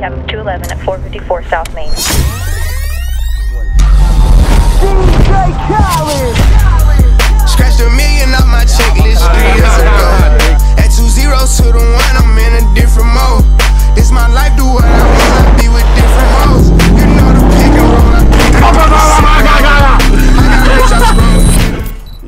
we have 211 at 454 South Main. DJ Khaled. Scratched a million off my checklist three years ago. At two zeros to the one, I'm in a different mode. This my life, do what I wanna be with different hoes. You know the pick and roll, I pick and roll. I got rich off the road.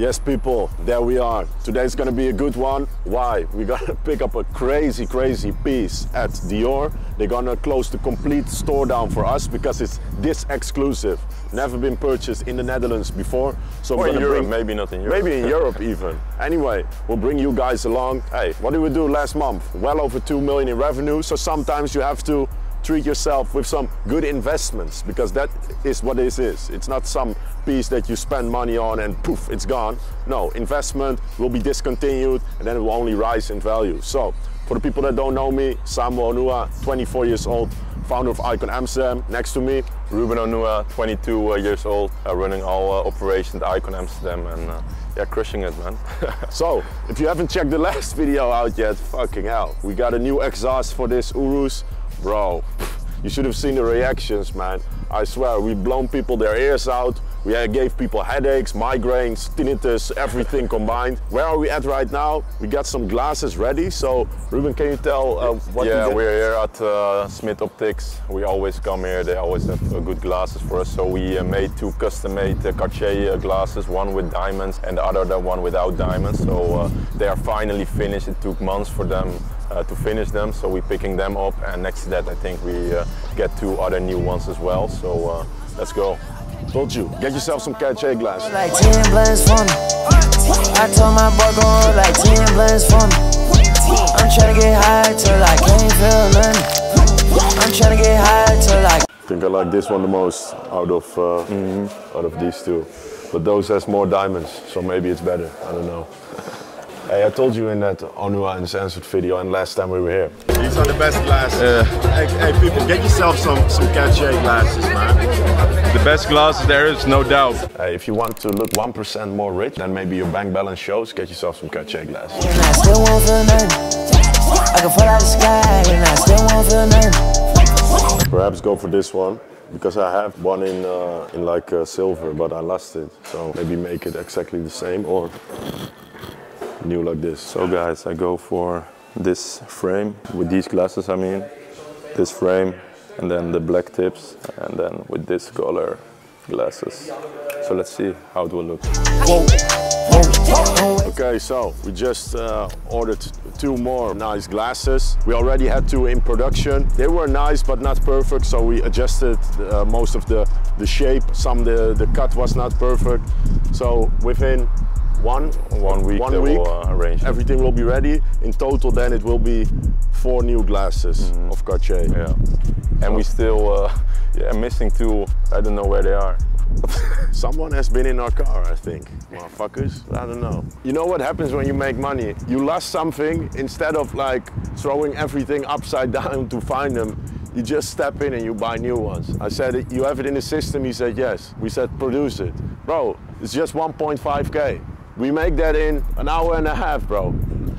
Yes, people, there we are. Today's gonna be a good one. Why? We're gonna pick up a crazy, crazy piece at Dior. They're gonna close the complete store down for us because it's this exclusive. Never been purchased in the Netherlands before. So Or we're in gonna Europe, bring, maybe not in Europe. Maybe in Europe even. Anyway, we'll bring you guys along. Hey, what did we do last month? Well over 2 million in revenue. So sometimes you have to treat yourself with some good investments because that is what this is. It's not some piece that you spend money on and poof, it's gone. No, investment will be discontinued and then it will only rise in value. So for the people that don't know me, Samuel Onuha, 24 years old, founder of Icon Amsterdam. Next to me, Ruben Onuha, 22 uh, years old, uh, running all uh, operations at Icon Amsterdam and uh, yeah, crushing it, man. So, if you haven't checked the last video out yet, fucking hell. We got a new exhaust for this Urus. Bro, you should have seen the reactions, man. I swear, we blown people their ears out. We gave people headaches, migraines, tinnitus, everything combined. Where are we at right now? We got some glasses ready. So, Ruben, can you tell uh, what yeah, we did? Yeah, we're here at uh, Smith Optics. We always come here. They always have uh, good glasses for us. So we uh, made two custom-made uh, Cartier uh, glasses, one with diamonds and the other the one without diamonds. So uh, they are finally finished. It took months for them uh, to finish them. So we're picking them up, and next to that, I think we uh, get two other new ones as well. So uh, let's go. Told you, get yourself some Cartier glasses. like 10 blends for me. I told my boy go up like 10 blends for me. I'm tryna get high till I can't feel nothing. I'm tryna get high till I I think I like this one the most out of uh, out of these two. But those has more diamonds, so maybe it's better. I don't know. Hey, I told you in that Onuha Uncensored video and last time we were here. These are the best glasses. Hey, hey, people, get yourself some some Cartier glasses, man. The best glasses there is, no doubt. Hey, if you want to look 1% more rich than maybe your bank balance shows, get yourself some Cartier glasses. and I still won't feel nothing. I can fall out the sky and I still won't feel nothing. Perhaps go for this one because I have one in uh, in like uh, silver, but I lost it. So maybe make it exactly the same or new like this. So guys, I go for this frame with these glasses. I mean, this frame, and then the black tips, and then with this color glasses. So let's see how it will look. Okay, so we just uh, ordered two more nice glasses. We already had two in production. They were nice, but not perfect, so we adjusted uh, most of the, the shape. Some the, the cut was not perfect. So within one, One week one week, will uh, everything will be ready. In total, then it will be four new glasses of Cartier. Yeah, and we still uh, yeah missing two. I don't know where they are. Someone has been in our car, I think. Motherfuckers, I don't know. You know what happens when you make money? You lost something, instead of like throwing everything upside down to find them, you just step in and you buy new ones. I said, you have it in the system? He said, yes. We said, produce it. Bro, it's just 1.5K. We make that in an hour and a half, bro.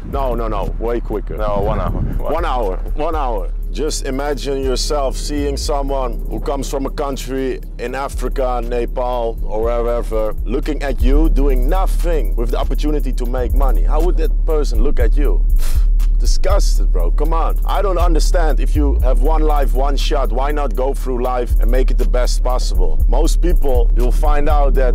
No, no, no, way quicker. No, one hour. One hour, one hour. Just imagine yourself seeing someone who comes from a country in Africa, Nepal, or wherever, looking at you doing nothing with the opportunity to make money. How would that person look at you? Disgusted, bro. Come on. I don't understand. If you have one life, one shot, why not go through life and make it the best possible? Most people, you'll find out that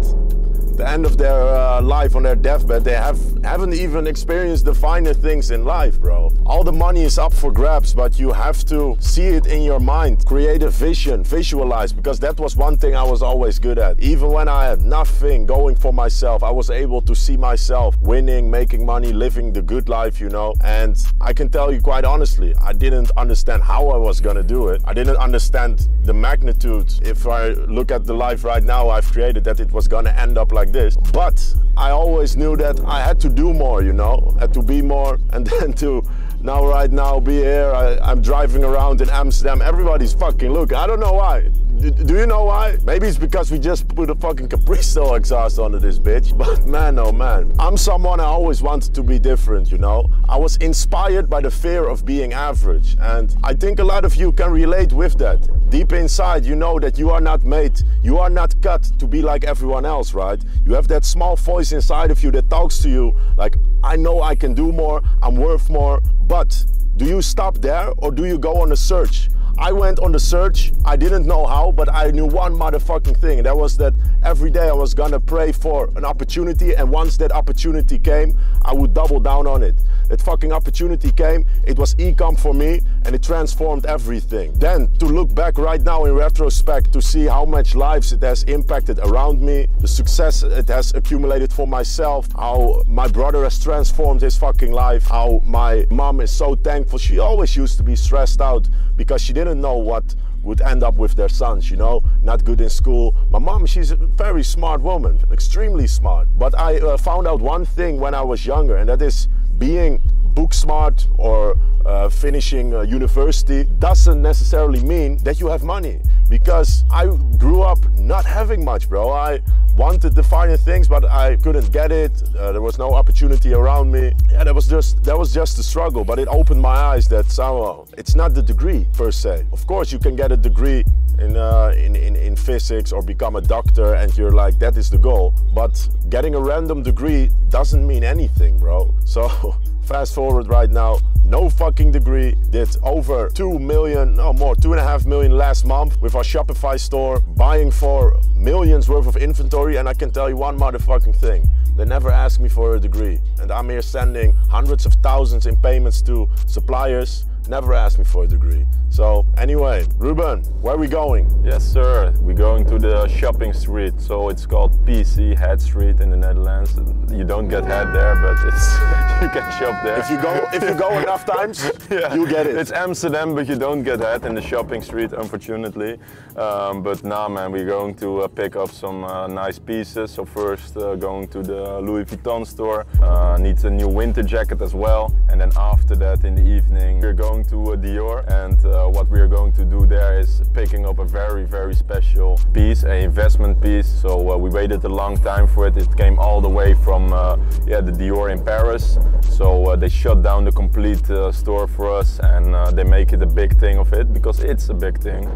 the end of their uh, life on their deathbed, they have haven't even experienced the finer things in life, bro. All the money is up for grabs, but you have to see it in your mind, create a vision, visualize, because that was one thing I was always good at. Even when I had nothing going for myself, I was able to see myself winning, making money, living the good life, you know. And I can tell you quite honestly, I didn't understand how I was gonna do it. I didn't understand the magnitude. If I look at the life right now I've created, that it was gonna end up like this. But I always knew that I had to do more, you know, had to be more, and then to now right now be here. I, I'm driving around in Amsterdam. Everybody's fucking looking. I don't know why. Do you know why? Maybe it's because we just put a fucking Capristo exhaust onto this bitch. But man, oh man, I'm someone I always wanted to be different. You know, I was inspired by the fear of being average, and I think a lot of you can relate with that. Deep inside, you know that you are not made, you are not cut to be like everyone else, right? You have that small voice inside of you that talks to you like, I know I can do more, I'm worth more. But do you stop there or do you go on a search? I went on the search. I didn't know how, but I knew one motherfucking thing. That was that every day I was gonna pray for an opportunity. And once that opportunity came, I would double down on it. That fucking opportunity came. It was ecom for me and it transformed everything. Then to look back right now in retrospect to see how much lives it has impacted around me, the success it has accumulated for myself, how my brother has transformed his fucking life, how my mom is so thankful. She always used to be stressed out because she didn't know what would end up with their sons, you know, not good in school. My mom, she's a very smart woman, extremely smart. But I uh, found out one thing when I was younger, and that is being book smart or uh, finishing university doesn't necessarily mean that you have money because I grew up not having much, bro. I wanted the finer things, but I couldn't get it. Uh, there was no opportunity around me. Yeah, that was just that was just a struggle. But it opened my eyes that somehow it's not the degree per se. Of course, you can get a degree in, uh, in, in, in physics or become a doctor and you're like, that is the goal. But getting a random degree doesn't mean anything, bro. So fast forward right now, no fucking degree, did over 2 million, no more, two and a half million last month with our Shopify store, buying for millions worth of inventory. And I can tell you one motherfucking thing. They never asked me for a degree. And I'm here sending hundreds of thousands in payments to suppliers never asked me for a degree. So anyway, Ruben, where are we going? Yes, sir. We're going to the shopping street. So it's called PC Head Street in the Netherlands. You don't get head there, but it's you can shop there. If you go, if you go enough times, you get it. It's Amsterdam, but you don't get head in the shopping street, unfortunately. Um, but now, man, we're going to uh, pick up some uh, nice pieces. So first, uh, going to the Louis Vuitton store. Uh, needs a new winter jacket as well. And then after that, in the evening, we're going to uh, Dior. And uh, what we are going to do there is picking up a very, very special piece, an investment piece. So uh, we waited a long time for it. It came all the way from uh, yeah the Dior in Paris. So they shut down the complete store for us, and they make it a big thing of it because it's a big thing.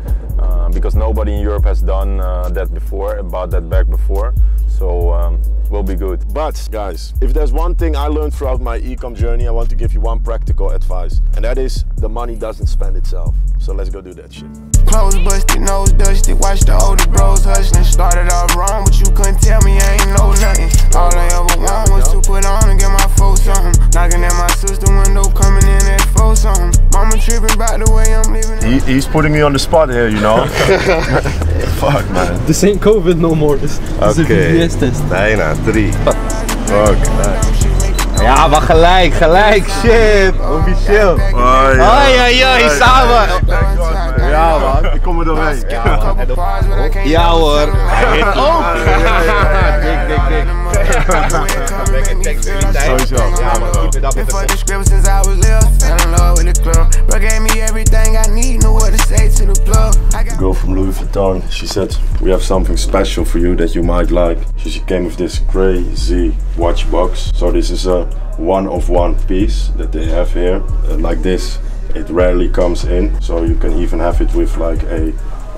Because nobody in Europe has done that before, bought that bag before. So um, will be good. But guys, if there's one thing I learned throughout my ecom journey, I want to give you one practical advice, and that is the money doesn't spend itself. So let's go do that shit. Clothes busted, nose dusty, watch the older bros hustling. Started off wrong, but you couldn't tell me I ain't know nothing. All I ever want was to put on and get my folks something. Knocking at my sister window, coming in at four something. Mama tripping about the way I'm living. He, he's putting me on the spot here, you know. Fuck man. This ain't COVID no more. This, this is a VVS test. Bijna, drie. Fuck. Ja, maar gelijk, gelijk, shit. Officieel. Hoi, Hoi, hoi, hoi, samen. Ja man, ik kom er doorheen. Ja hoor. Hij heeft ook. Dik, dik, dik. Sowieso. Ja man. Been for the script since I was little. Fell in love with the club. Bro gave me everything I need. Know what to say to the plug. Girl from Louis Vuitton. She said, we have something special for you that you might like. So she came with this crazy watch box. So this is a one of one piece that they have here. Uh, like this, it rarely comes in. So you can even have it with like a,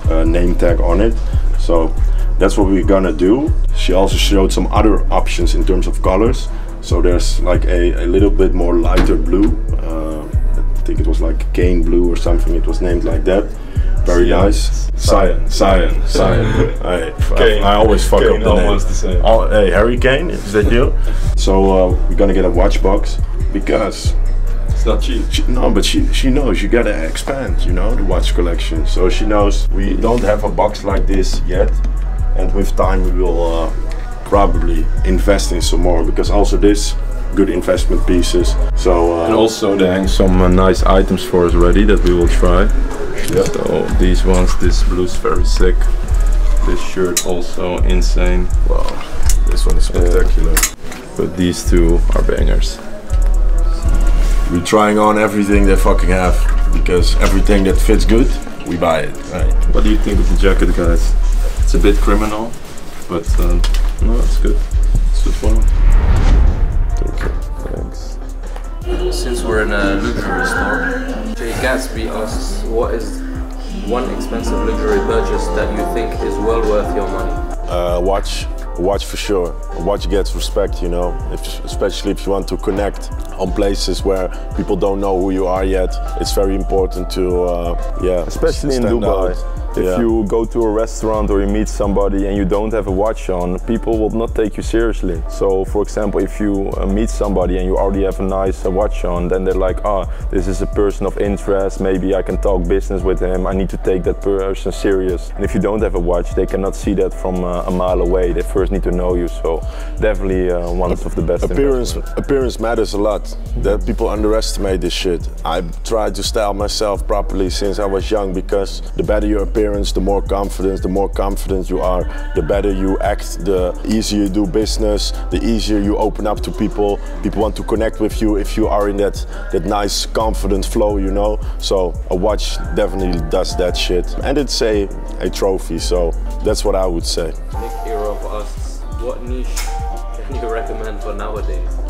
uh name tag on it. So that's what we're gonna do. She also showed some other options in terms of colors. So there's like a, a little bit more lighter blue. Uh, I think it was like cane blue or something. It was named like that. Very nice. Cyan, cyan, cyan. I, I, I always fuck up the name. the same. Oh, hey, Harry Kane, is that you? so uh, we're gonna get a watch box because It's not cheap. she, no, but she she knows you gotta expand, you know, the watch collection. So she knows we don't have a box like this yet, and with time we will uh, probably invest in some more because also this good investment pieces. So uh, And also they hang some uh, nice items for us ready that we will try. Yeah. So these ones, this blue's very sick. This shirt also insane. wow, this one is spectacular. But these two are bangers. We're trying on everything they fucking have because everything that fits good, we buy it. Right. What do you think of the jacket, guys? It's a bit criminal, but uh, no, it's good. It's just well. Thank you. Thanks. Since we're in a luxury store, Jay Gatsby asks, what is one expensive luxury purchase that you think is well worth your money? Uh, watch, watch for sure. A watch gets respect, you know, if, especially if you want to connect on places where people don't know who you are yet. It's very important to, uh, yeah, Especially in Dubai. out. If Yeah. you go to a restaurant or you meet somebody and you don't have a watch on, people will not take you seriously. So, for example, if you uh, meet somebody and you already have a nice uh, watch on, then they're like, ah, this is a person of interest. Maybe I can talk business with him. I need to take that person serious. And if you don't have a watch, they cannot see that from uh, a mile away. They first need to know you. So, definitely uh, one of the best. Appearance, appearance matters a lot. That people underestimate this shit. I tried to style myself properly since I was young because the better your appearance, the more confidence, the more confident you are, the better you act, the easier you do business, the easier you open up to people. People want to connect with you if you are in that that nice confident flow, you know. So a watch definitely does that shit, and it's a a trophy. So that's what I would say. Nick Irov asks, what niche can you recommend for nowadays?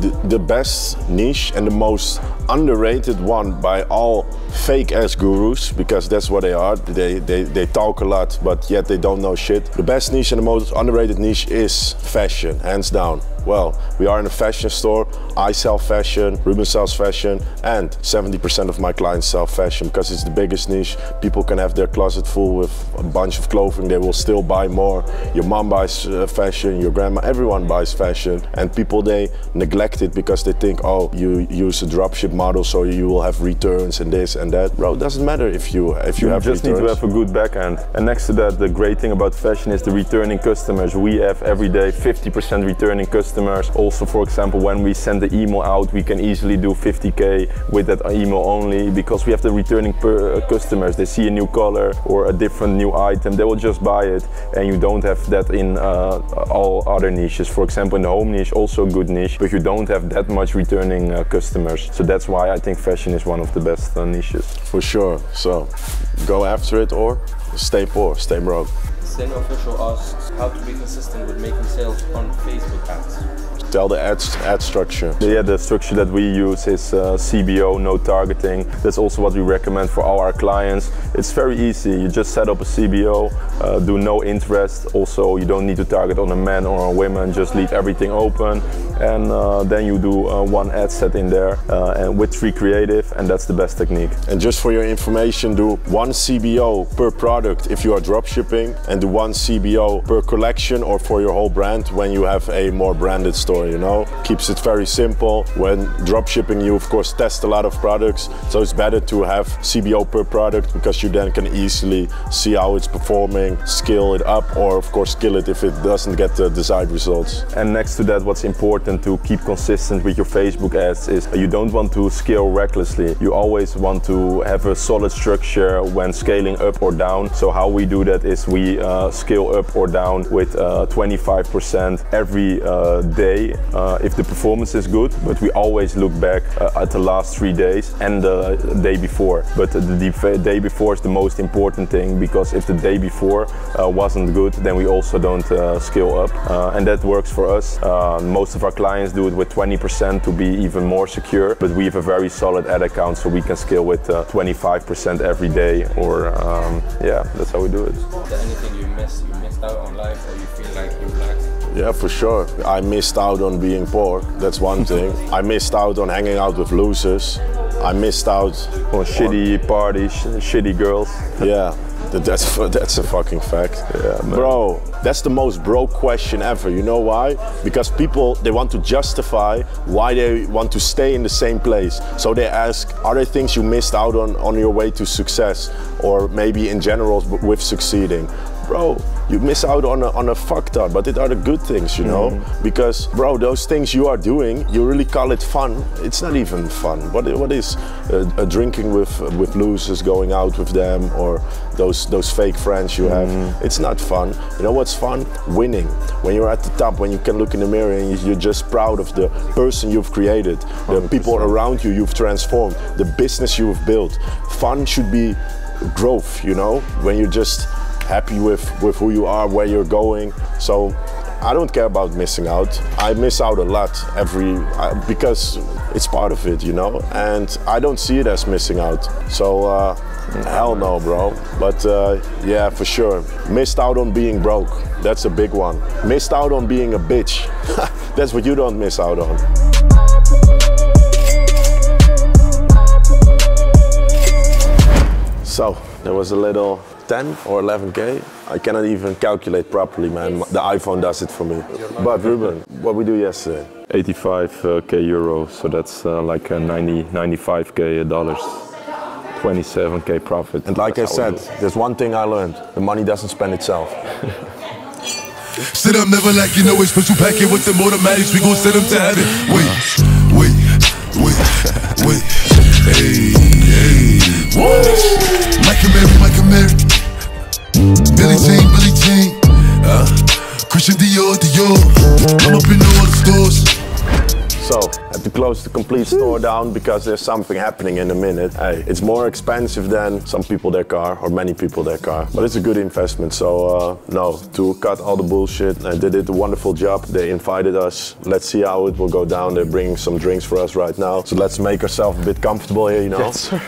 The, best niche and the most underrated one by all fake ass gurus because that's what they are. They, they, they talk a lot, but yet they don't know shit. The best niche and the most underrated niche is fashion, hands down. Well, we are in a fashion store. I sell fashion, Ruben sells fashion, and 70% of my clients sell fashion because it's the biggest niche. People can have their closet full with a bunch of clothing, they will still buy more. Your mom buys uh, fashion, your grandma, everyone buys fashion. And people, they neglect it because they think, oh, you use a dropship model, so you will have returns and this and that. Bro, it doesn't matter if you, if you, You have just returns. need to have a good backend. And next to that, the great thing about fashion is the returning customers. We have every day 50% returning customers. Also, for example, when we send the email out, we can easily do 50k with that email only because we have the returning uh, customers. They see a new color or a different new item, they will just buy it, and you don't have that in uh, all other niches. For example, in the home niche, also a good niche, but you don't have that much returning uh, customers. So that's why I think fashion is one of the best uh, niches. For sure. So go after it or stay poor, stay broke. Sin Official asks, how to be consistent with making sales on Facebook ads? Tell the ad, ad structure. Yeah, the structure that we use is uh, CBO, no targeting. That's also what we recommend for all our clients. It's very easy. You just set up a CBO, uh, do no interest. Also, you don't need to target on a man or a woman. Just leave everything open, and uh, then you do uh, one ad set in there, uh, and with Tree Creative, and that's the best technique. And just for your information, do one CBO per product if you are dropshipping, and do one CBO per collection or for your whole brand when you have a more branded store, you know? Keeps it very simple. When dropshipping, you of course test a lot of products, so it's better to have CBO per product because you then can easily see how it's performing, scale it up, or of course kill it if it doesn't get the desired results. And next to that, what's important to keep consistent with your Facebook ads is you don't want to scale recklessly. You always want to have a solid structure when scaling up or down. So how we do that is we uh, scale up or down with uh, 25% every uh, day uh, if the performance is good. But we always look back uh, at the last three days and the day before. But the the day before is the most important thing because if the day before uh, wasn't good, then we also don't uh, scale up. Uh, and that works for us. Uh, most of our clients do it with 20% to be even more secure, but we have a very solid ad account so we can scale with uh, 25% every day or um, yeah, that's how we do it. Is there anything you missed, you missed out on life or you feel like you lacked? Yeah, for sure. I missed out on being poor. That's one thing. I missed out on hanging out with losers. I missed out On shitty parties, sh- shitty girls. Yeah, that's that's a fucking fact. Yeah. Bro, that's the most broke question ever. You know why? Because people they want to justify why they want to stay in the same place. So they ask, are there things you missed out on on your way to success, or maybe in general with succeeding? Bro, you miss out on a, on a fuck ton, but it are the good things, you know? Mm. Because, bro, those things you are doing, you really call it fun. It's not even fun. What, what is uh, uh, drinking with with losers, going out with them, or those those fake friends you have? Mm. It's not fun. You know what's fun? Winning. When you're at the top, when you can look in the mirror and you- you're just proud of the person you've created, the people around you you've transformed, the business you've built. Fun should be growth, you know, when you're just happy with, with who you are, where you're going. So I don't care about missing out. I miss out a lot every uh, because it's part of it, you know, and I don't see it as missing out. So uh, hell no, bro. But uh, yeah, for sure, missed out on being broke. That's a big one. Missed out on being a bitch. That's what you don't miss out on. So there was a little 10 or 11k. I cannot even calculate properly, man. The iPhone does it for me. But Ruben, what we do yesterday? 85k euro, so that's uh, like 90, 95k dollars. 27k profit. And like I That's how we said, there's one thing I learned: the money doesn't spend itself. Sit up, never like you know it's special packet with the automatics. We gon' send them to heaven. Wait, wait, wait, close the complete store down because there's something happening in a minute. Hey, it's more expensive than some people their car or many people their car, but it's a good investment. So uh, no, to cut all the bullshit, and they did a wonderful job. They invited us. Let's see how it will go down. They're bringing some drinks for us right now. So let's make ourselves a bit comfortable here, you know. Yes, sir.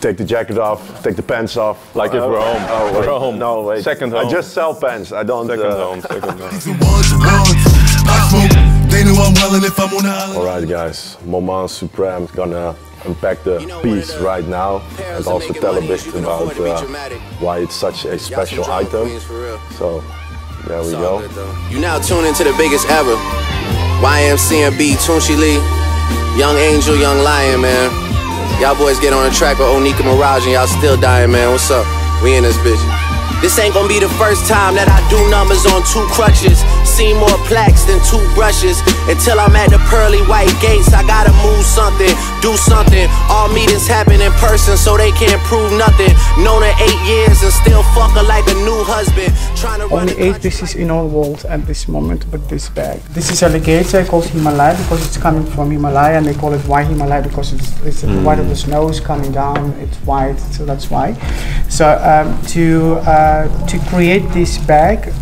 Take the jacket off, take the pants off. Like if we're home. Oh, wait. We're home. No, wait. Second home. I just sell pants. I don't. Second uh, home, second home. They know I'm wildin' if I'm on the island. Alright guys, Moment Supreme gonna unpack the piece right now and also tell a bit about uh, why it's such a special item. So there we go. You now tune into the biggest ever. YMCMB, Tunechi Lee, Young Angel, Young Lion, man. Y'all boys get on the track with Onika Mirage and y'all still dying, man. What's up? We in this bitch. This ain't gonna be the first time that I do numbers on two crutches. Seen more plaques than two brushes. Until I'm at the pearly white gates, I gotta move something, do something. All meetings happen in person, so they can't prove nothing. Known her eight years and still fuck her like a new husband. Trying to run Only eight pieces in all world at this moment with this bag. This is alligator called Himalaya because it's coming from Himalaya and they call it white Himalaya because it's, it's the white of the snow is coming down, it's white, so that's why. So um, to uh, Uh, to create this bag,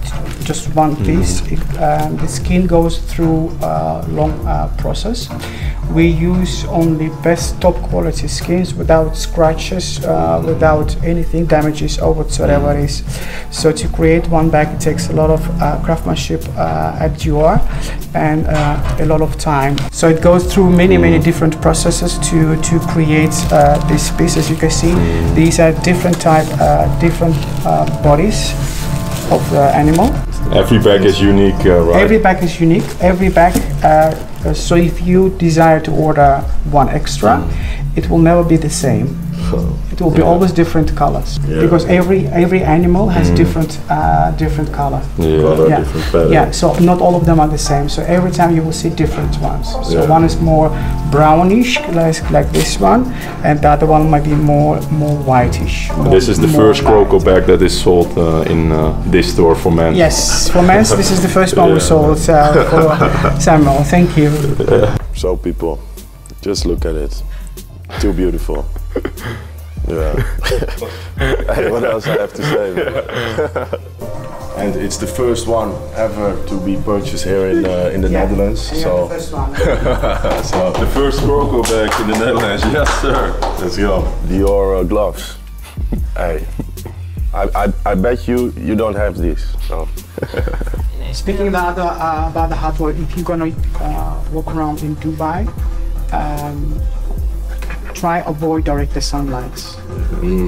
just one piece, it, um, the skin goes through a long uh, process. We use only best top quality skins without scratches, uh, without anything damages or whatsoever is. So to create one bag it takes a lot of uh, craftsmanship uh, at Dior and uh, a lot of time. So it goes through many many different processes to to create uh, this piece. As you can see, these are different type, uh, different uh, bodies of the animal. Every bag is unique, uh, right? Every bag is unique. Every bag. Uh, uh, so if you desire to order one extra, it will never be the same. It will be always different colors Yeah. because every every animal has different uh, different color. Yeah. Color, yeah. different pattern. yeah. So not all of them are the same. So every time you will see different ones. So Yeah. one is more brownish, like, like this one, and the other one might be more more whitish. more- This is the first. Croco bag that is sold uh, in uh, this store for men. Yes, for men. this is the first one we sold uh, for Samuel. Thank you. So people, just look at it. Too beautiful. Yeah. Hey, what else I have to say? and it's the first one ever to be purchased here in uh, in the Yeah. Netherlands. Yeah, so, the first one. so The first Croco bag in the Netherlands, yes sir. let's go. Dior uh, gloves. hey, I, I I bet you you don't have these. So. Speaking about the uh, about the hardware, if you're gonna uh, walk around in Dubai, um, try avoid direct sunlight.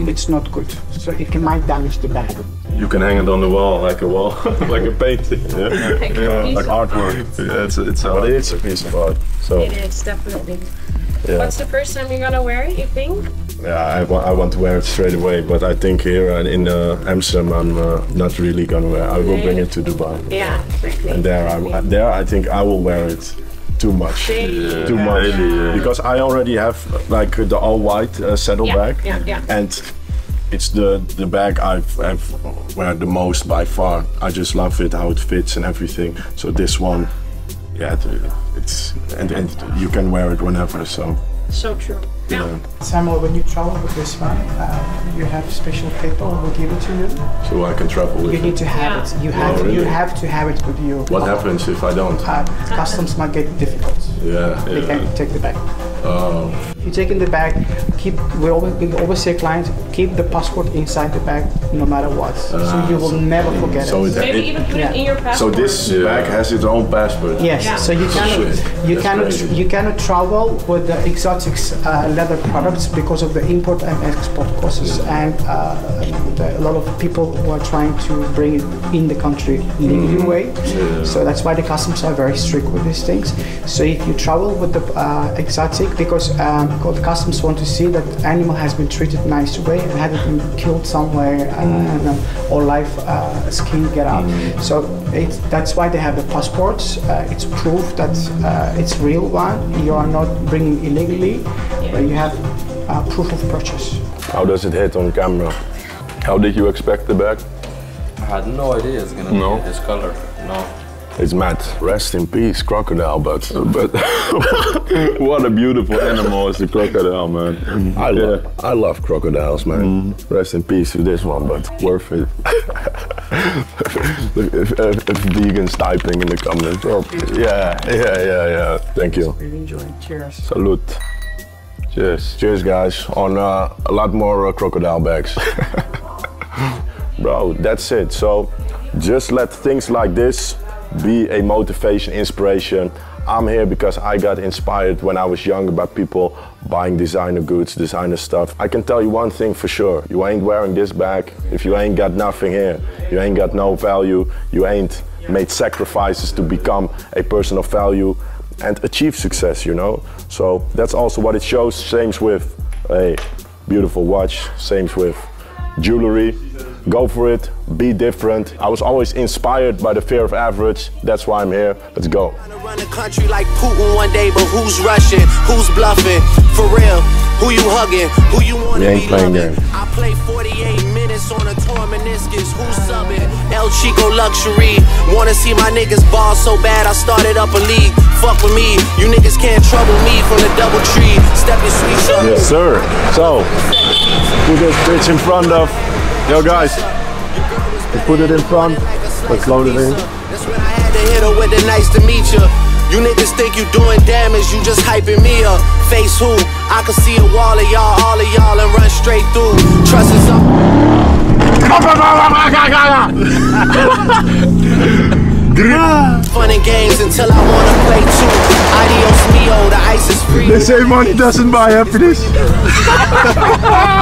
It's not good, so it can might damage the bag. You can hang it on the wall like a wall, like a painting. Yeah, Like yeah like artwork. Yeah, it's it's But art. it's a piece of art. So It is definitely. yeah. What's the first time you're gonna wear it? You think? Yeah, I, wa- I want to wear it straight away, but I think here in uh, Amsterdam I'm uh, not really gonna wear. I will bring it to Dubai, Yeah, exactly. and there I there I think I will wear it too much, Yeah. too much, yeah. because I already have like the all white uh, saddlebag, Yeah, yeah, yeah. and it's the the bag I've, I've wear the most by far. I just love it how it fits and everything. So this one, yeah, it's and, and you can wear it whenever. So So true. yeah. Samuel, when you travel with this one, uh, you have special people who give it to you. So I can travel with You it. need to have it. You have Oh, you have to have it with you. What happens if I don't? Uh, customs might get difficult. Yeah, They yeah. can take the bag. Oh, If you take in the bag, keep. We always we always say clients keep the passport inside the bag, no matter what. so you will never forget so it. it- Maybe even put it in your passport. so passport. this bag has its own passport. Yes, Yeah. so you cannot shit. you That's cannot crazy. you cannot travel with the exotic uh, leather products because of the import and export costs and uh, a lot of people who are trying to bring it in the country legally way. So that's why the customs are very strict with these things. So if you travel with the uh, exotic, because um, because the customs want to see that animal has been treated nice way and hasn't been killed somewhere uh, and, uh, or live uh, skin get out. So it's, that's why they have the passports. Uh, it's proof that uh, it's real one. You are not bringing illegally, but you have uh, proof of purchase. How does it hit on camera? How did you expect the bag? I had no idea it's gonna No. be this color. No. It's mad. Rest in peace, crocodile. But but what a beautiful animal is the crocodile, man. I love I love crocodiles, man. Rest in peace to this one, but worth it. if, if, if vegans typing in the comments, oh, yeah, yeah, yeah, yeah. Thank you. Really enjoy. Cheers. Salute. Cheers. Cheers, guys. On uh, a lot more uh, crocodile bags. Bro, that's it. So just let things like this be a motivation, inspiration. I'm here because I got inspired when I was young by people buying designer goods, designer stuff. I can tell you one thing for sure. You ain't wearing this bag if you ain't got nothing here. You ain't got no value. You ain't made sacrifices to become a person of value and achieve success, you know? So that's also what it shows. Same with a beautiful watch, same with jewelry. Go for it, be different. I was always inspired by the fear of average. That's why I'm here. Let's go. Run the country like Putin one day, but who's rushing? Who's bluffing? For real, who you hugging? Who you wanna ain't be playing loving? games. I play 48 minutes on a torn meniscus. Who's subbing? El Chico Luxury. Wanna see my niggas ball so bad, I started up a league. Fuck with me, you niggas can't trouble me from the double tree. Step your sweet shot. Yes, sir. So, put this bitch in front of. Yo, guys. We put it in front. Let's load it in. That's when I had to hit her with the nice to meet ya. You niggas think you doing damage, you just hyping me up. Face who? I can see a wall of y'all, all of y'all, and run straight through. Trust is up. Fun and games until I wanna play too. Adios mio, the ice is free. They say money doesn't buy happiness.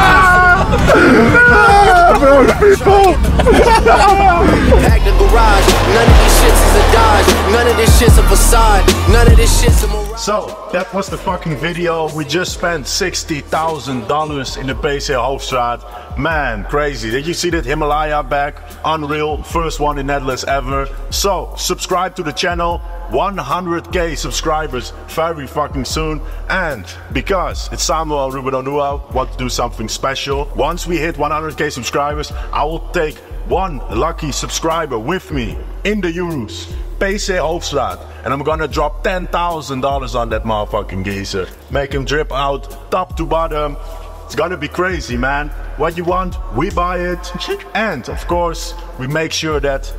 Back garage. None of shits a dodge. None of this shit's a facade. None of this shit's a. So, that was the fucking video. We just spent $60,000 in the PC Hooftstraat. Man, crazy. Did you see that Himalaya bag? Unreal. First one in Netherlands ever. So, subscribe to the channel. 100k subscribers very fucking soon. And because it's Samuel Ruben Onuha, want to do something special. Once we hit 100k subscribers, I will take one lucky subscriber with me in the Euros. PC Hooftstraat. And I'm gonna drop $10,000 on that motherfucking geezer. Make him drip out top to bottom. It's gonna be crazy, man. What you want, we buy it. And of course, we make sure that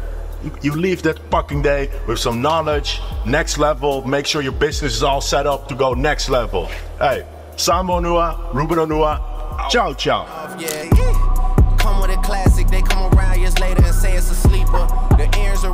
you leave that fucking day with some knowledge, next level. Make sure your business is all set up to go next level. Hey, Sam Onuha, Ruben Onuha, ciao ciao. Come with a classic, they come around years later and say it's a sleeper. The ears are